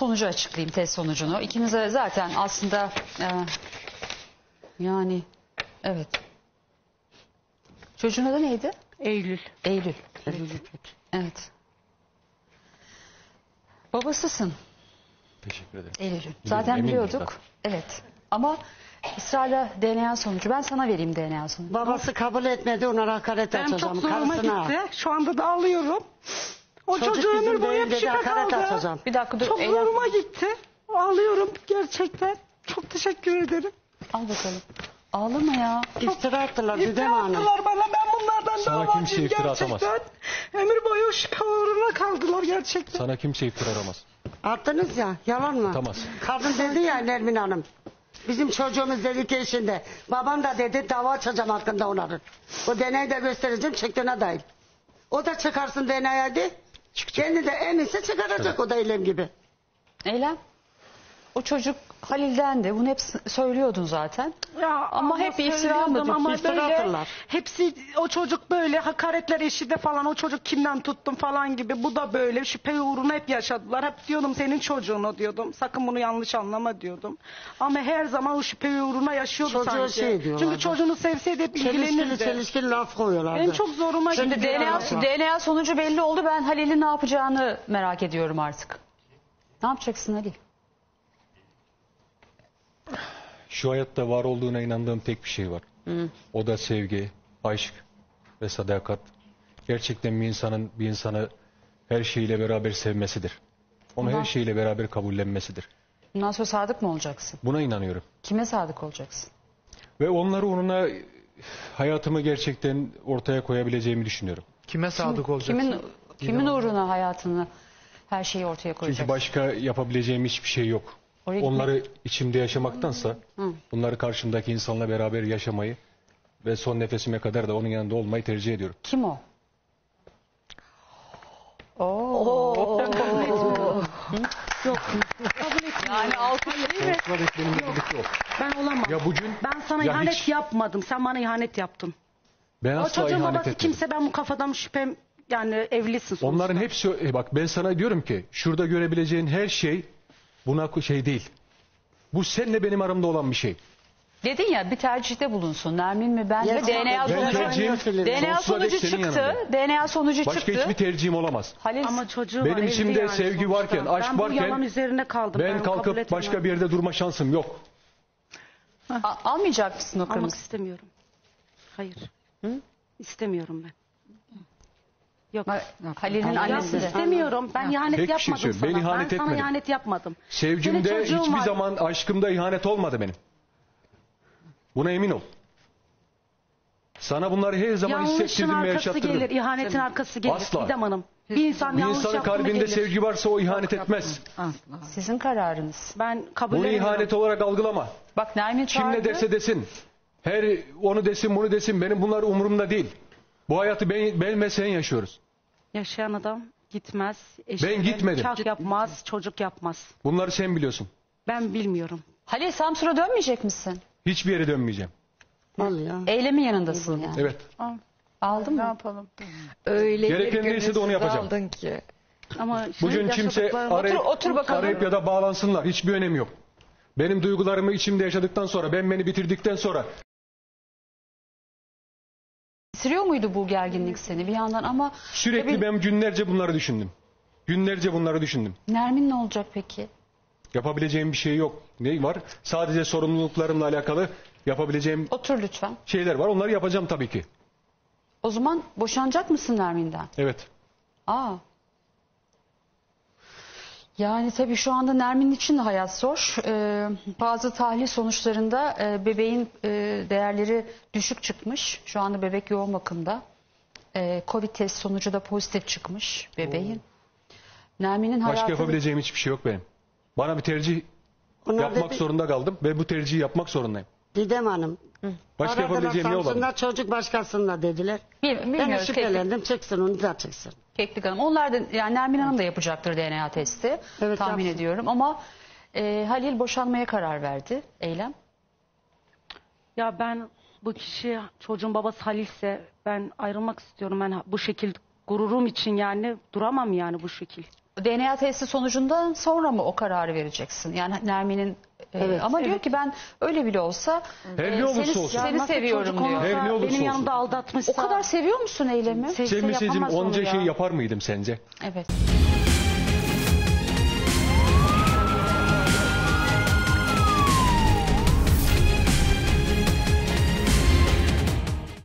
sonucu açıklayayım test sonucunu. İkinize zaten aslında e, yani evet. Çocuğun adı neydi? Eylül. Eylül. Evet. Babasısın Teşekkür ederim. Eylül'ün. Zaten eminim biliyorduk. zaten. Evet. Ama ısrarla DNA sonucu. Ben sana vereyim DNA sonucu. Babası kabul etmedi ona hakaret Benim çok açacağım zoruma karısına. gitti. Şu anda da ağlıyorum. O Çocuk çocuğu bizim ömür boyu hep dedi, şüphe hakaret kaldı. atacağım. Bir dakika dur. Çok Eylem. zoruma gitti. Ağlıyorum gerçekten. Çok teşekkür ederim. Al bakalım. Ağlama ya. İftira attılar İftira Didem Hanım. attılar bana. Ben bunlardan Sana davacıyım kimse iftira gerçekten. atamaz. Ömür boyu şüphe uğruna kaldılar gerçekten. Sana kimse iftira aramaz. Attınız ya yalan mı? Atamaz. Kadın dedi ya Nermin Hanım. Bizim çocuğumuz dedi ki eşinde. Babam da dedi dava açacağım hakkında onların. O deneyi de göstereceğim çıktığına dair. O da çıkarsın DNA'yı hadi. Kendi de en iyisi çıkaracak o da eylem gibi. Eylem. O çocuk Halil'den de bunu hep s- söylüyordun zaten. Ya, Ama hep iftira söylüyordum atmadık, Ama iftira böyle atırlar. hepsi o çocuk böyle hakaretler eşi de falan o çocuk kimden tuttum falan gibi. Bu da böyle şüphe uğruna hep yaşadılar. Hep diyordum senin çocuğun o diyordum. Sakın bunu yanlış anlama diyordum. Ama her zaman o şüphe uğruna yaşıyordu Çocuğa sanki. şey diyorlardı. Çünkü çocuğunu sevseydi hep Çelişkili ilgilenirdi. çelişkili laf koyuyorlardı. En çok zoruma Şimdi. DNA. DNA sonucu belli oldu. Ben Halil'in ne yapacağını merak ediyorum artık. Ne yapacaksın Halil? Şu hayatta var olduğuna inandığım tek bir şey var. O da sevgi, aşk ve sadakat. Gerçekten bir insanın bir insanı her şeyiyle beraber sevmesidir. Onu her şeyiyle beraber kabullenmesidir. Bundan sonra sadık mı olacaksın? Buna inanıyorum. Kime sadık olacaksın? Ve onları onunla hayatımı gerçekten ortaya koyabileceğimi düşünüyorum. Kime sadık olacaksın? Kimin kimin uğruna hayatını her şeyi ortaya koyacaksın? Çünkü başka yapabileceğim hiçbir şey yok. Oraya gitmek- Onları içimde yaşamaktansa bunları karşımdaki insanla beraber yaşamayı ve son nefesime kadar da onun yanında olmayı tercih ediyorum. Kim o? Oo. Yani alkış değil mi? Korkma benim birlikte ol. Ben olamam. Ya bugün ben sana ya ihanet hiç- yapmadım. Sen bana ihanet yaptın. ben O asla çocuğun ihanet babası etmedim. kimse ben bu kafadan şüphem yani evlisin sonuçta. Onların hepsi e bak ben sana diyorum ki şurada görebileceğin her şey buna şey değil. Bu seninle benim aramda olan bir şey. Dedin ya bir tercihte bulunsun. Nermin mi ben mi? Yes, DNA ben sonucu, tercihim DNA sonsuza dek sonucu senin çıktı. yanında. DNA sonucu Başka çıktı. hiçbir tercihim olamaz. Halil Ama çocuğu Benim var, evli içimde yani sevgi sonuçta. varken, aşk ben bu varken yalan üzerine kaldım. Ben kabul kalkıp etmem. başka bir yerde durma şansım yok. a- almayacak mısın o Almak kırmızı? istemiyorum. Hayır. İstemiyorum ben. Yok. Halil'in annesi de. istemiyorum. Ben ihanet Tek bir şey yapmadım söyle, ben sana. ihanet ben sana etmedim. ihanet yapmadım. Senin Sevgimde çocuğun hiçbir var. zaman aşkımda ihanet olmadı benim. Buna emin ol. Sana bunları her zaman Yanlışın hissettirdim ve arkası yaşattırdım. gelir, ihanetin arkası gelir. Asla. Didem Hanım. Bir insan Bir yanlış insanın kalbinde gelir. sevgi varsa o ihanet etmez. Sizin kararınız. Ben kabul Bunu edemiyorum. ihanet olarak algılama. Bak Nermin Kim çağırdı. ne derse desin. Her onu desin bunu desin benim bunlar umurumda değil. Bu hayatı ben, ben ve sen yaşıyoruz. Yaşayan adam gitmez. eşine Ben gitmedim. Nikah yapmaz, çocuk yapmaz. Bunları sen biliyorsun. Ben bilmiyorum. Halil Samsun'a dönmeyecek misin? Hiçbir yere dönmeyeceğim. Al ya. Eylemin yanındasın yani. Evet. Aldın mı? yapalım? Öyle Gereken bir neyse de onu gönülsüz yapacağım. aldın ki. Ama Bugün şimdi kimse yaşadıklarım- arayıp, Otur- otur bakalım. arayıp ya da bağlansınlar. Hiçbir önemi yok. Benim duygularımı içimde yaşadıktan sonra, ben beni bitirdikten sonra Sürüyor muydu bu gerginlik seni bir yandan ama sürekli Tabii- ben günlerce bunları düşündüm. Günlerce bunları düşündüm. Nermin ne olacak peki? Yapabileceğim bir şey yok. Ne var? Sadece sorumluluklarımla alakalı yapabileceğim Otur lütfen. şeyler var. Onları yapacağım tabii ki. O zaman boşanacak mısın Nermin'den? Evet. Aa. Yani tabii şu anda Nermin için de hayat zor. Ee, bazı tahlil sonuçlarında e, bebeğin e, değerleri düşük çıkmış. Şu anda bebek yoğun bakımda. Ee, Covid test sonucu da pozitif çıkmış bebeğin. Nermin'in Başka hayatı... yapabileceğim hiçbir şey yok benim. Bana bir tercih Onlar yapmak dedi, zorunda kaldım ve bu tercihi yapmak zorundayım. Didem Hanım. Başka Aradılar yapabileceğim ne olabilir? Samsun'da çocuk başkasında dediler. Bil- Ben de bilmiyoruz. Keklik, şüphelendim çıksın onu da çıksın. Keklik Hanım. Onlar da yani Nermin Hanım da yapacaktır DNA testi. Evet, tahmin yapsın. ediyorum ama e, Halil boşanmaya karar verdi. Eylem. Ya ben bu kişi çocuğun babası Halil'se ben ayrılmak istiyorum. Ben bu şekil gururum için yani duramam yani bu şekil. DNA testi sonucundan sonra mı o kararı vereceksin? Yani Nermin'in Evet. ama diyor ki ben öyle bile olsa Her e, ne olursa seni, olsun. seni seviyorum çocuk diyor. Her ne olursa benim olsun. yanımda aldatmışsa. O kadar seviyor musun Eylemi? sevse Sevmeseydim yapamaz onca onu şey ya. yapar mıydım sence? Evet.